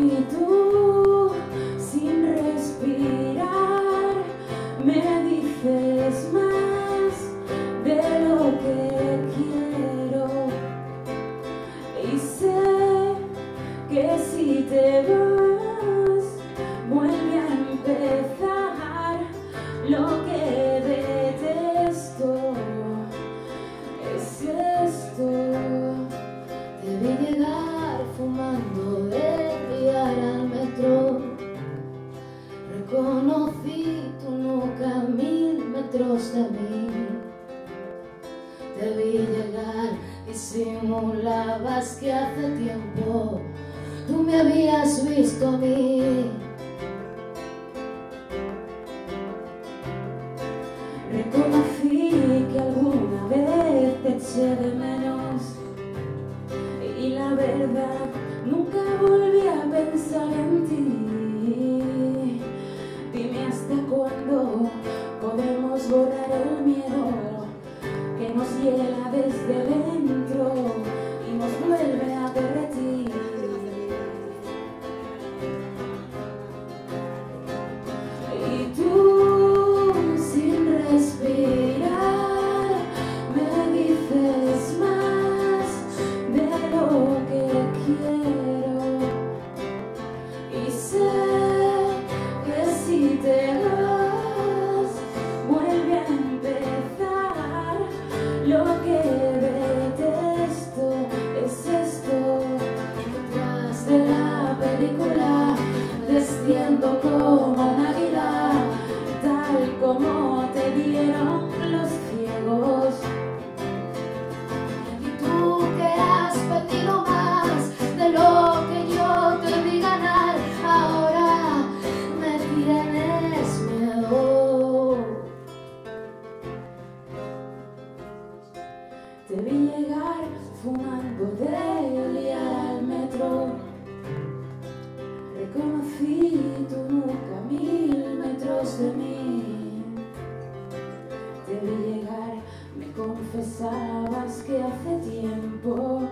Y tú sin respirar me dices más de lo que quiero. Y sé que si te vas, vuelve a empezar lo que. metros de Te llegar y simulabas que hace tiempo Tú me habías visto a mí. Reconocí que alguna vez te eché de menos Y la verdad, nunca volví a pensar en ti. llegar fumando de liar al metro. Reconocí tu nuca mil metros de mí. Te llegar, me confesabas que hace tiempo